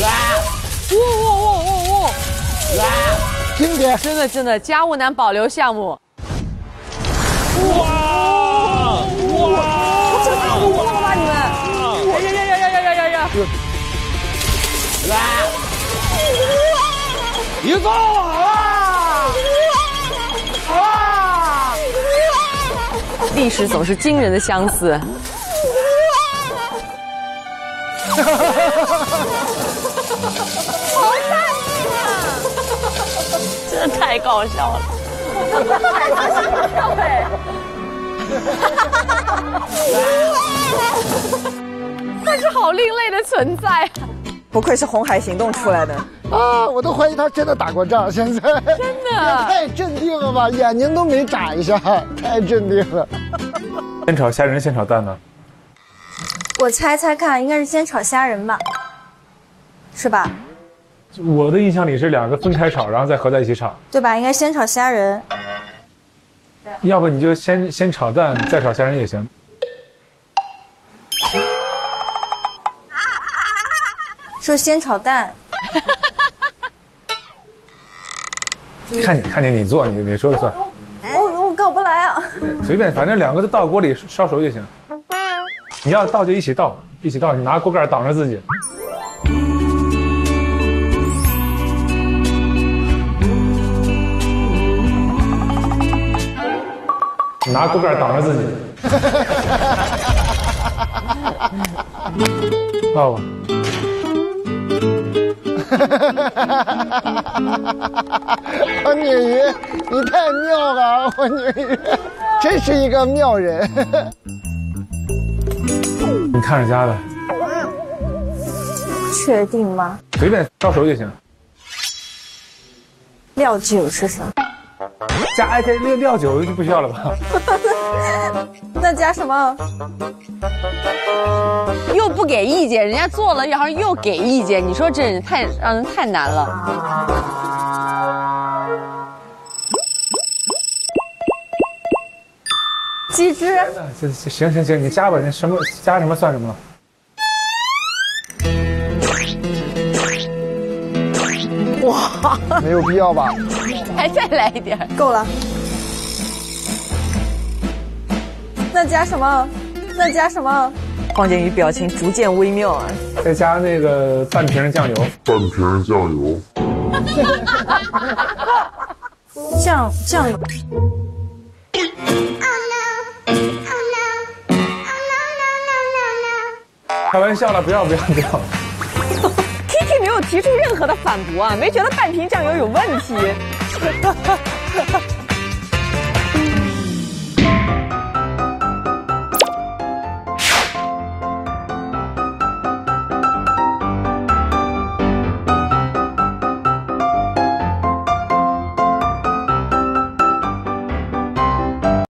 来，哇哇哇哇哇！来，经典，真的真的家务男保留项目。哇哇！这太恐怖了吧你们！哎呀呀呀呀呀呀呀！来，别揍我啊！哇哇！历史总是惊人的相似。哈哈哈哈哈！好惨啊！真的太搞笑了。太搞笑是好另类的存在。不愧是红海行动出来的啊！我都怀疑他真的打过仗。现在真的 太镇定了吧，眼睛都没眨一下，太镇定了。先炒虾仁，先炒蛋呢？我猜猜看，应该是先炒虾仁吧，是吧？我的印象里是两个分开炒，然后再合在一起炒，对吧？应该先炒虾仁。要不你就先先炒蛋，再炒虾仁也行。说先炒蛋。看你看见你做，你你说了算。我我搞不来啊。随便，反正两个都倒锅里烧熟就行。你要倒就一起倒，一起倒，你拿锅盖挡着自己。拿锅盖挡着自己。倒吧。我女鱼，你太妙了！我女鱼，真是一个妙人。你看着加的。确定吗？随便烧熟就行。料酒是什么？加哎，这料料酒就不需要了吧？那加什么？又不给意见，人家做了，然后又给意见，你说这太让人太难了。鸡汁。行行行行，你加吧，你什么加什么算什么了。哇，没有必要吧？还再来一点，够了。那加什么？那加什么？黄景瑜表情逐渐微妙啊。再加那个半瓶酱油。半瓶酱油。酱酱油。开玩笑了，不要不要不要。Kiki 没有提出任何的反驳啊，没觉得半瓶酱油有问题。哈哈哈哈哈